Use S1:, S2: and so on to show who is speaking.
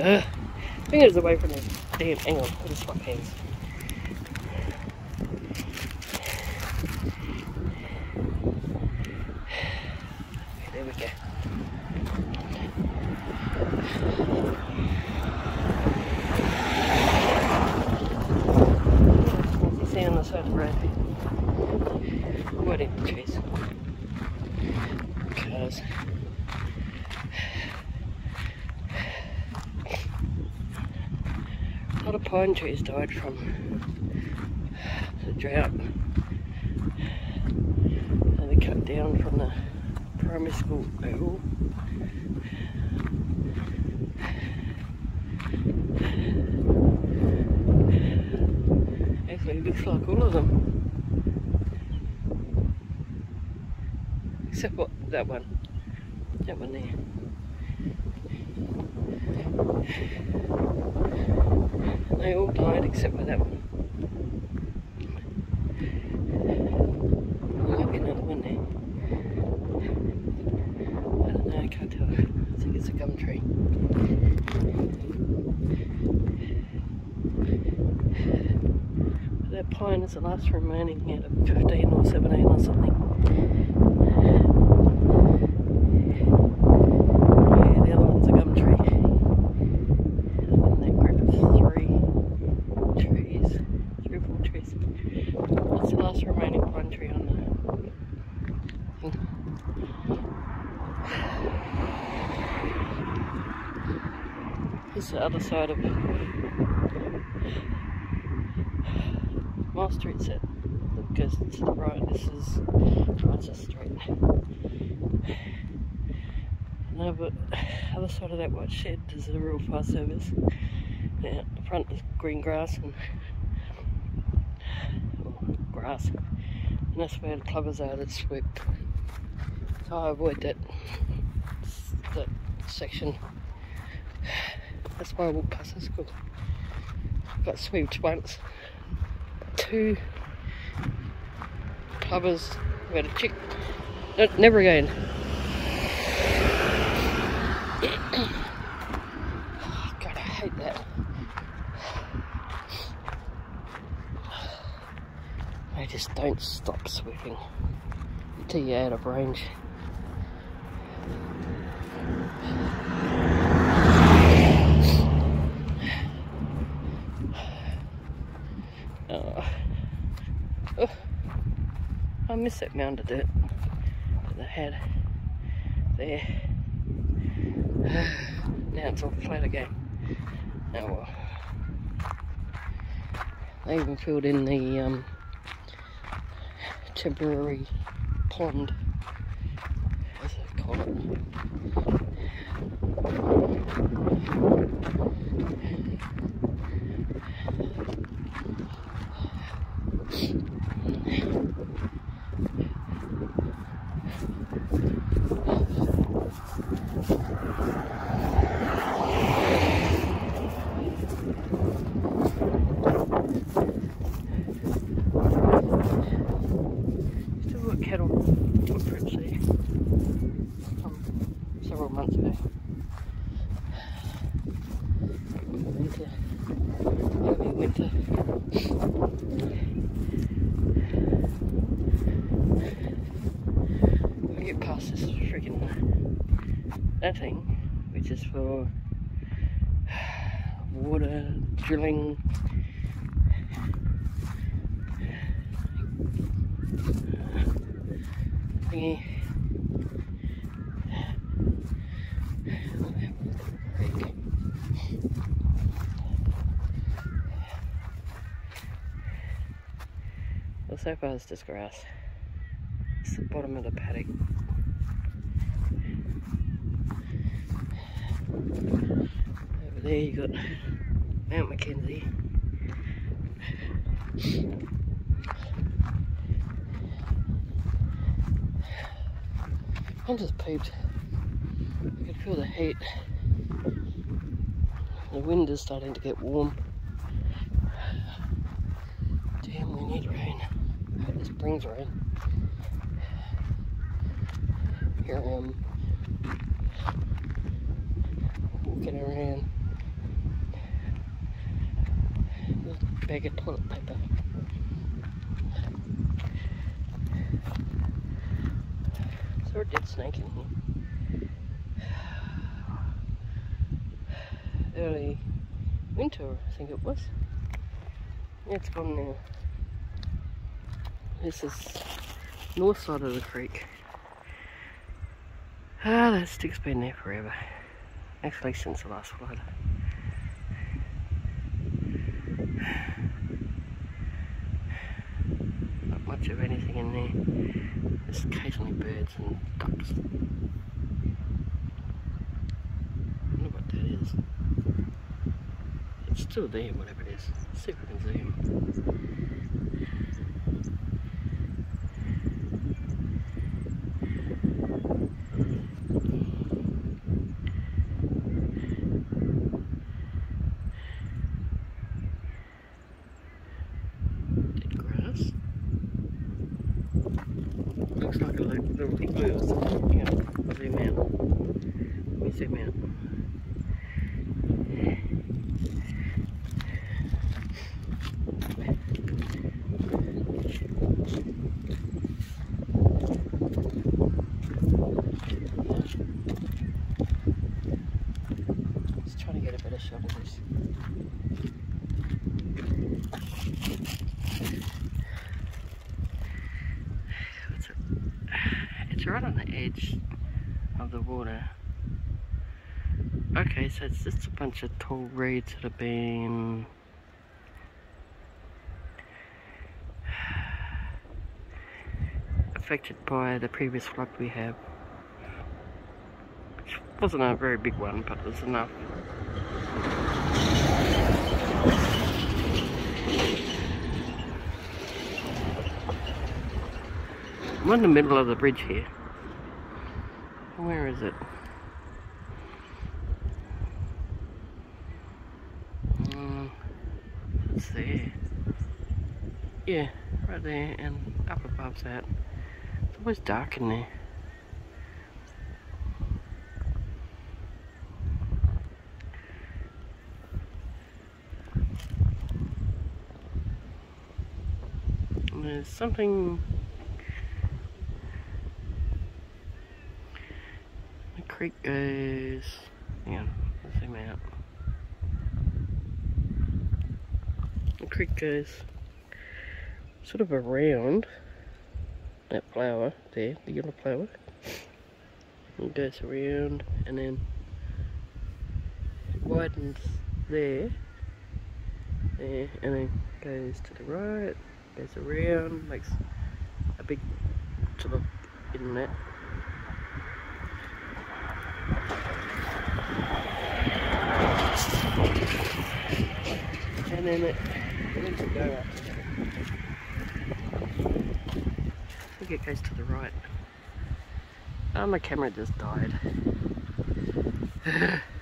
S1: Ugh. Fingers away from the damn. Hang on, I'll just swap hands. There we go. Say on the side of? What? Cars. A lot of pine trees died from the drought. And they cut down from the primary school level. Actually, it looks like all of them. Except what that one. That one there. They all died except for that one. There might be another one there. I don't know, I can't tell. I think it's a gum tree. But that pine is the last remaining out of 15 or 17 or something. Yeah, the other one's a gum tree. And that group of three trees, three or That's the last remaining pine tree on the thing. This is the other side of Mile Street set that goes to the right. This is Francis Street. No, but other side of that white shed is a Rural Fire Service. Yeah, the front is green grass and grass, and that's where the plovers are that swept. So I avoid that that section. That's why I walk past the school. Got swept once. Two plovers. We had a chick. No, never again. Oh, God, I hate that. They just don't stop sweeping until you're out of range. Oh. Oh. I miss that mound of dirt that they had there. Now it's all flat again. Oh well. They even filled in the um, temporary pond, as they call it. Still Winter. Winter. I get past this freaking thing, which is for water drilling thingy. Well, so far it's just grass. It's the bottom of the paddock. Over there you got Mount Mackenzie. I'm just pooped. I can feel the heat. The wind is starting to get warm. Damn, we need rain. Hope this brings right. Here I am. Walking around. With bag of toilet paper. So it dead snake in here. Early winter, I think it was. It's gone now. This is north side of the creek. Ah, that stick's been there forever. Actually, since the last flood. Not much of anything in there. There's occasionally birds and ducks. I wonder what that is. It's still there, whatever it is. Let's see if we can zoom. Dead grass. Looks Hang on, I'll zoom. Let me zoom out. Just trying to get a better shot of this. It's, it's right on the edge of the water. Okay, so it's just a bunch of tall reeds that have been affected by the previous flood we have. Which wasn't a very big one, but it was enough. I'm in the middle of the bridge here. Where is it? Mm, it's there. Yeah, right there and up above that. It's always dark in there. There's something creek goes. Hang on, zoom out. The creek goes sort of around that flower there, the yellow flower. It goes around and then widens there, there, and then goes to the right, goes around, makes a big sort of inlet I think it goes to the right. Oh, my camera just died.